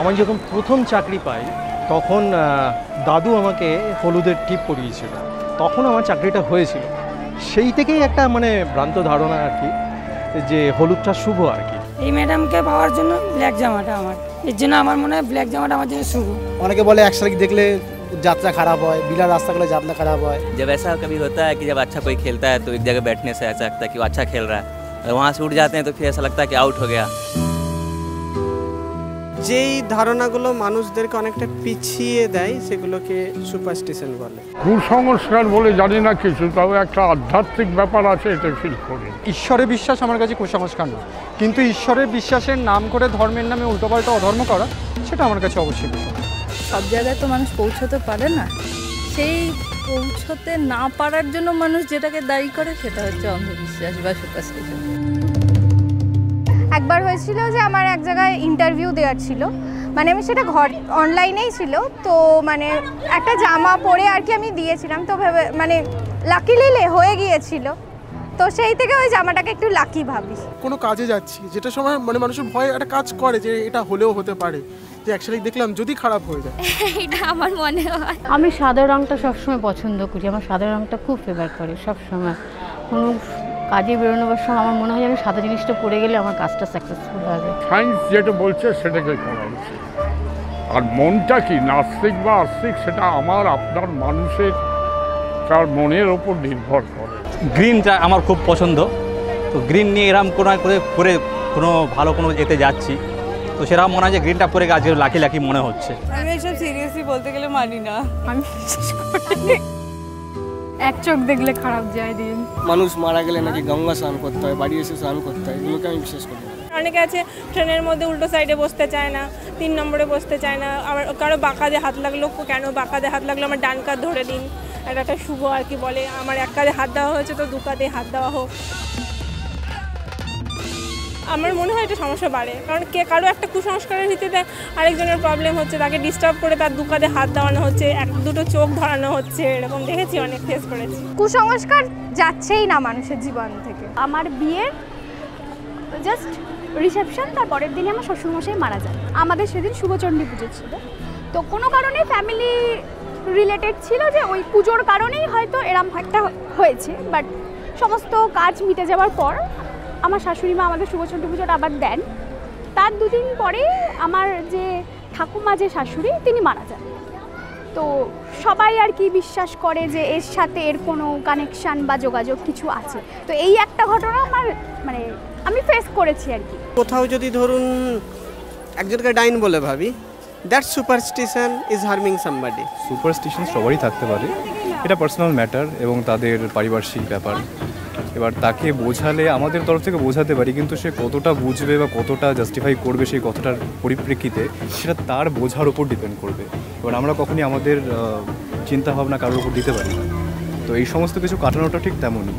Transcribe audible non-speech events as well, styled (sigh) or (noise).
আমি যখন প্রথম চাকরি পাই তখন আহ, দাদু আমাকে হলুদের টিপ পরিয়েছিল তখন আমার চাকরিটা হয়েছিল সেই থেকেই একটা মানে ভ্রান্ত ধারণা আর কি যে হলুদটা শুভ আর কি এই ম্যাডামকে পাওয়ার জন্য ব্ল্যাক জামাটা আমার এর জন্য আমার মনে হয় ব্ল্যাক জামাটা আমার জন্য শুভ অনেকে বলে এক শালিক দেখলে যাত্রা খারাপ হয় বিলা রাস্তা গেলে যাত্রা খারাপ হয় जब ऐसा कभी होता है कि जब अच्छा कोई खेलता है तो एक जगह बैठने से ऐसा लगता है कि वो अच्छा खेल रहा है और वहाँ से उठ जाते हैं तो फिर ऐसा लगता है कि आउट हो गया যেই ধারণাগুলো মানুষদেরকে অনেকটা পিছিয়ে দেয় সেগুলোকে সুপারস্টিশন বলে। কুসংস্কার বলে জানি না কিছু তবে একটা আধ্যাত্মিক ব্যাপার আছে এটা ফিল করি। ঈশ্বরের বিশ্বাস আমার কাছে কুসংস্কার না। কিন্তু ঈশ্বরের বিশ্বাসের নাম করে ধর্মের নামে উল্টোপাল্টা অধর্ম করা সেটা আমার কাছে অবশ্যই সব জায়গায় তো মানুষ পৌঁছতে পারে না। সেই পৌঁছতে না পারার জন্য মানুষ যেটাকে দায়ী করে সেটা হচ্ছে অন্ধবিশ্বাস বা সুপারস্টিশন একবার হয়েছিল যে আমার এক জায়গায় ইন্টারভিউ দেওয়ার ছিল। মানে আমি সেটা ঘর অনলাইনেই ছিল। তো মানে একটা জামা পরে আর কি আমি দিয়েছিলাম। তো ভেবে মানে লাকিলি হয়ে গিয়েছিল। তো সেই থেকে ওই জামাটাকে একটু লাকি ভাবি। কোনো কাজে যাচ্ছি। যেটা সময় মানে মানুষের ভয় একটা কাজ করে যে এটা হলেও হতে পারে। যে অ্যাকচুয়ালি দেখলাম যদি খারাপ হয়ে যায়। (laughs) এটা আমার মনে হয়। আমি সাদা রঙটা সবসময় পছন্দ করি। আমার সাদা রঙটা খুব ফেভার করে সবসময়। কোনো কাজে বেরোনোর সময় আমার মনে হয় যে আমি সাদা জিনিসটা পরে গেলে আমার কাজটা সাকসেসফুল হবে। সায়েন্স যেটা বলছে সেটাকে করা উচিত আর মনটা কি? নাস্তিক বা আস্তিক সেটা আমার আপনার মানুষের তার মনের ওপর নির্ভর করে। গ্রিনটা আমার খুব পছন্দ। তো গ্রিন নিয়ে এরম কোনো করে করে কোনো ভালো কোনো এতে যাচ্ছি। তো সেরকম মনে হয় যে গ্রিনটা পরে আজকে লাকি লাকি মনে হচ্ছে। আমি এইসব সিরিয়াসলি বলতে গেলে মানি না। আমি এক চোখ দেখলে খারাপ যায় দিন। মানুষ মারা গেলে নাকি গঙ্গা স্নান করতে হয় বাড়ি এসে স্নান করতে হয় এগুলোকে আমি বিশ্বাস করি অনেকে আছে ট্রেনের মধ্যে উল্টো সাইডে বসতে চায় না তিন নম্বরে বসতে চায় না আবার কারও বাঁকাতে হাত লাগল কেন বাঁকাতে হাত লাগল আমার ডান কাঁধ ধরে দিন এটা একটা শুভ আর কি বলে আমার এক কাঁধে হাত দেওয়া হয়েছে তো দু কাঁধে হাত দেওয়া হোক। আমার মনে হয় এটা সমস্যা বাড়ে। কারণ কে কারও একটা কুসংস্কারের ভিত্তিতে আরেকজনের প্রবলেম হচ্ছে তাকে ডিস্টার্ব করে তার দুকাতে হাত দেওয়ানো হচ্ছে এক দুটো চোখ ধরানো হচ্ছে এরকম দেখেছি অনেক ফেস করেছি। কুসংস্কার যাচ্ছেই না মানুষের জীবন থেকে। আমার বিয়ের জাস্ট রিসেপশন তার পরের দিনে আমার শ্বশুরমশাই মারা যায় আমাদের সেদিন শুভচণ্ডী পুজো ছিল। তো কোনো কারণে ফ্যামিলি রিলেটেড ছিল যে ওই পুজোর কারণেই হয়তো এরম একটা হয়েছে বাট সমস্ত কাজ মিটে যাওয়ার পর আমার শাশুড়ি মা আমাদের শুভচণ্ডী পুজোটা আবার দেন। তার দুদিন পরে আমার যে ঠাকুমা যে শাশুড়ি তিনি মারা যান। তো সবাই আর কি বিশ্বাস করে যে এর সাথে এর কোনো কানেকশান বা যোগাযোগ কিছু আছে। তো এই একটা ঘটনা আমার মানে আমি ফেস করেছি আর কি। কোথাও যদি ধরুন একজনকে ডাইন বলে ভাবি that superstition is harming somebody superstition সবারই থাকতে পারে। এটা পার্সোনাল ম্যাটার এবং তাদের পারিপার্শ্বিক ব্যাপার। এবার তাকে বোঝালে, আমাদের তরফ থেকে বোঝাতে পারি, কিন্তু সে কতটা বুঝবে বা কতটা জাস্টিফাই করবে সেই কথাটার পরিপ্রেক্ষিতে, সেটা তার বোঝার উপর ডিপেন্ড করবে। এবার আমরা কখনই আমাদের চিন্তাভাবনা কারোর উপর দিতে পারি না। তো এই সমস্ত কিছু কাটানোটা ঠিক তেমনই।